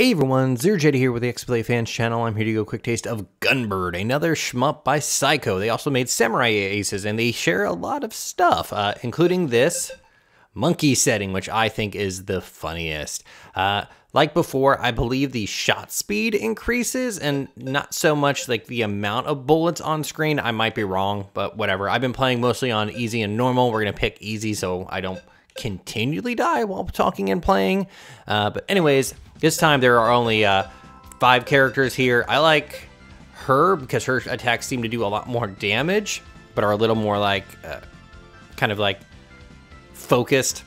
Hey everyone, Zero here with the XBLA Fans channel. I'm here to go quick taste of Gunbird, another shmup by Psikyo. They also made Samurai Aces, and they share a lot of stuff, uh, including this monkey setting, which I think is the funniest. Uh, like before, I believe the shot speed increases and not so much like the amount of bullets on screen. I might be wrong, but whatever. I've been playing mostly on easy and normal. We're going to pick easy so I don't continually die while talking and playing. Uh, but anyways, this time there are only uh, five characters here. I like her because her attacks seem to do a lot more damage, but are a little more like, uh, kind of like focused.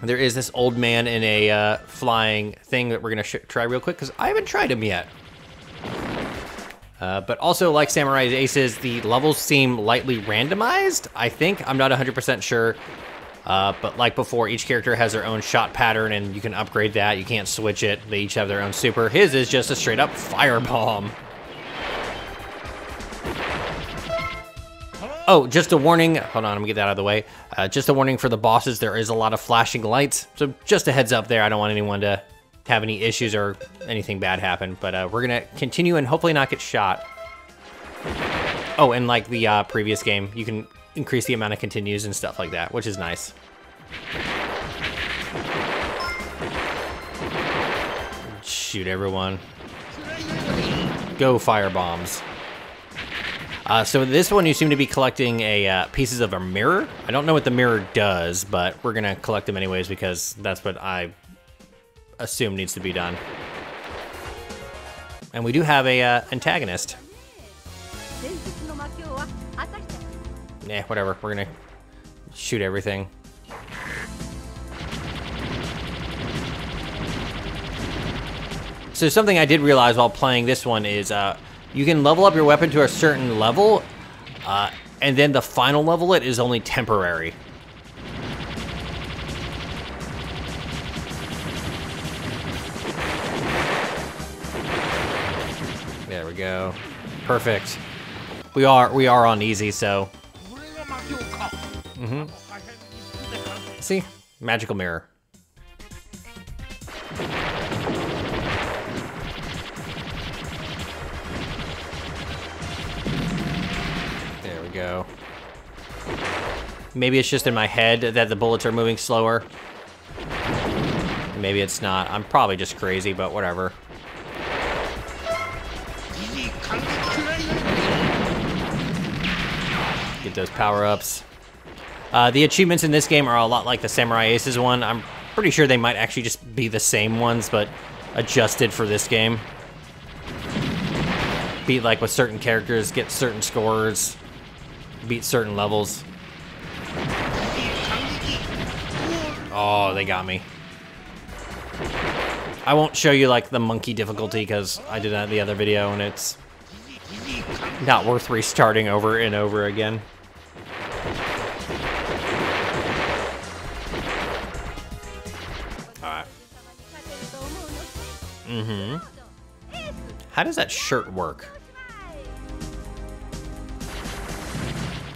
There is this old man in a uh, flying thing that we're gonna try real quick because I haven't tried him yet. Uh, but also, like Samurai Aces, the levels seem lightly randomized. I think I'm not 100% sure. Uh, but like before, each character has their own shot pattern, and you can upgrade that. You can't switch it. They each have their own super. His is just a straight up firebomb. Oh, just a warning. Hold on, let me get that out of the way. Uh, just a warning for the bosses. There is a lot of flashing lights. So just a heads up there. I don't want anyone to have any issues or anything bad happen. But uh, we're going to continue and hopefully not get shot. Oh, and like the uh, previous game, you can increase the amount of continues and stuff like that, which is nice. Shoot everyone. Go fire bombs. Uh, so this one, you seem to be collecting a uh, pieces of a mirror. I don't know what the mirror does, but we're gonna collect them anyways because that's what I assume needs to be done. And we do have a uh, antagonist. Nah, whatever. We're gonna shoot everything. So something I did realize while playing this one is uh, you can level up your weapon to a certain level, uh, and then the final level it is only temporary. There we go. Perfect. We are we are on easy, so Mm-hmm. See? Magical mirror. There we go. Maybe it's just in my head that the bullets are moving slower. Maybe it's not. I'm probably just crazy, but whatever. Get those power-ups. Uh, the achievements in this game are a lot like the Samurai Aces one. I'm pretty sure they might actually just be the same ones, but adjusted for this game. Beat like with certain characters, get certain scores, beat certain levels. Oh, they got me. I won't show you like the monkey difficulty because I did that in the other video and it's not worth restarting over and over again. Mm-hmm. How does that shirt work?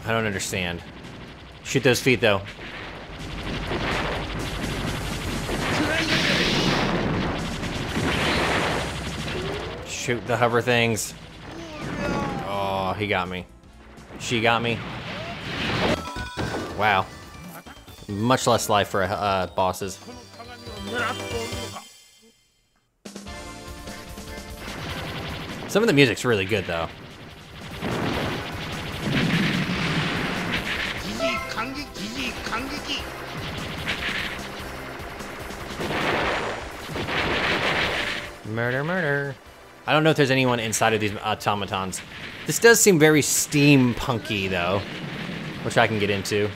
I don't understand. Shoot those feet, though. Shoot the hover things. Oh, he got me. She got me. Wow. Much less life for uh, bosses. Some of the music's really good, though. Murder, murder. I don't know if there's anyone inside of these automatons. This does seem very steampunky, though, which I can get into.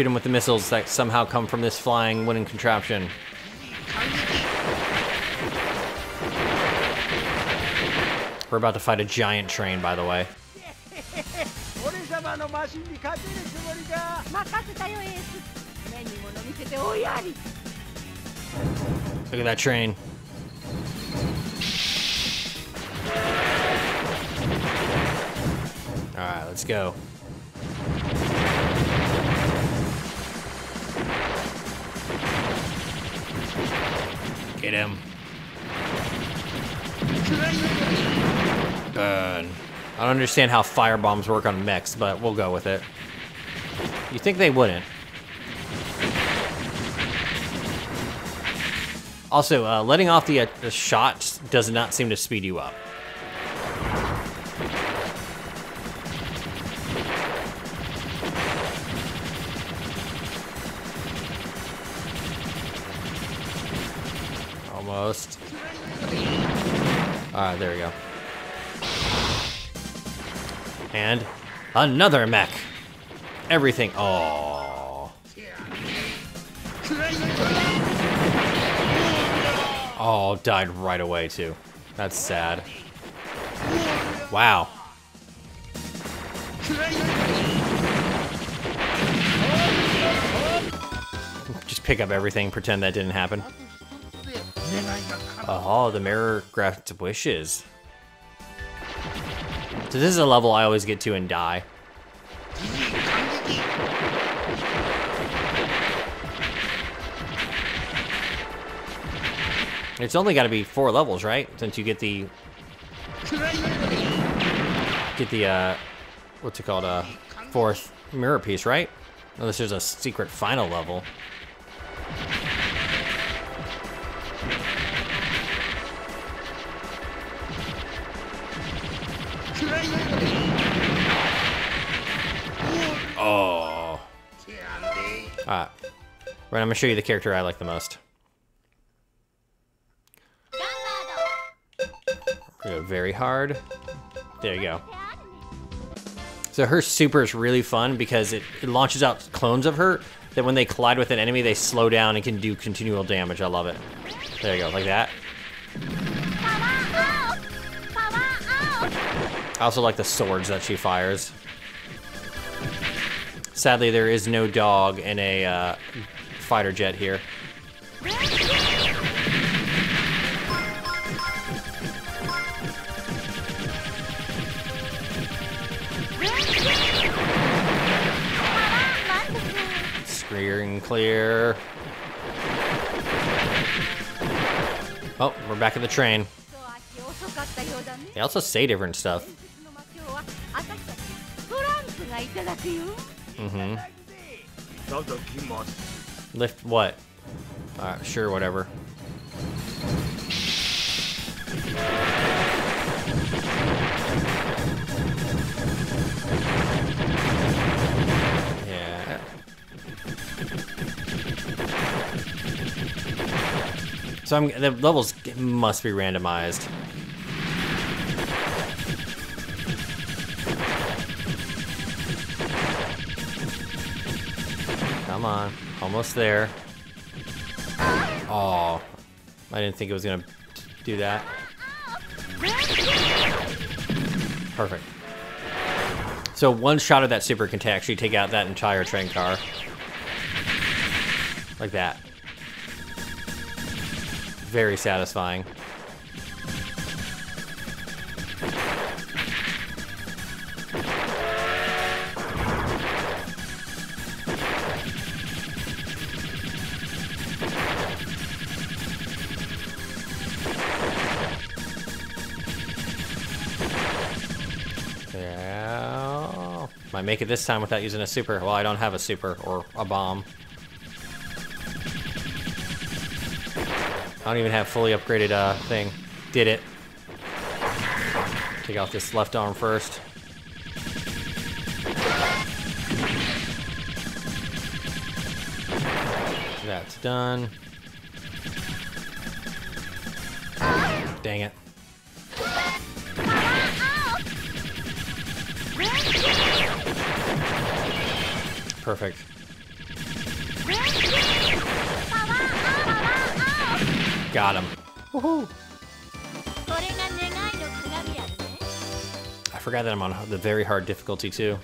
Shoot him with the missiles that somehow come from this flying wooden contraption. We're about to fight a giant train, by the way. Look at that train. Alright, let's go. Get him. Burn. I don't understand how fire bombs work on mechs, but we'll go with it. You think they wouldn't? Also, uh, letting off the, uh, the shots does not seem to speed you up. Alright, there we go. And another mech. Everything. Oh. Oh, died right away too. That's sad. Wow. Just pick up everything, pretend that didn't happen. Oh, the mirror grants wishes. So this is a level I always get to and die. It's only got to be four levels, right? Since you get the get the uh, what's it called? Uh, fourth mirror piece, right? Unless there's a secret final level. Oh. Alright. Right, I'm gonna show you the character I like the most. Go very hard. There you go. So her super is really fun because it, it launches out clones of her that when they collide with an enemy, they slow down and can do continual damage. I love it. There you go, like that. I also like the swords that she fires. Sadly, there is no dog in a uh, fighter jet here. Screen clear. Oh, we're back at the train. They also say different stuff. Mm-hmm. Lift what? Uh, sure, whatever. Yeah. So I'm, the levels must be randomized. Almost there. Oh. I didn't think it was gonna do that. Perfect. So one shot of that super can actually take out that entire train car. Like that. Very satisfying. Might make it this time without using a super. Well, I don't have a super or a bomb. I don't even have fully upgraded uh, thing. Did it. Take off this left arm first. That's done. Dang it. Perfect. Got him. Woohoo! I forgot that I'm on the very hard difficulty too.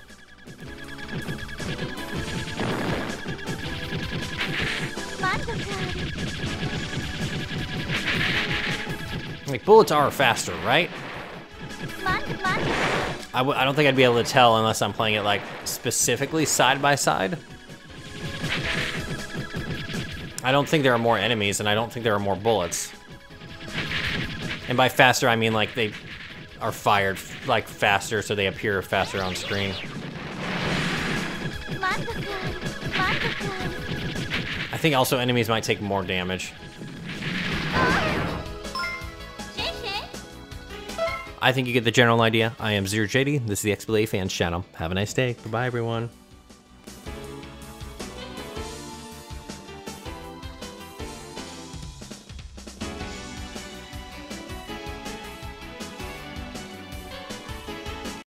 Like bullets are faster, right? I w I don't think I'd be able to tell unless I'm playing it like specifically side by side. I don't think there are more enemies, and I don't think there are more bullets. And by faster, I mean like they are fired like faster, so they appear faster on screen. I think also enemies might take more damage. I think you get the general idea. I am Zero JD. This is the XBLA Fans channel. Have a nice day. Goodbye, everyone.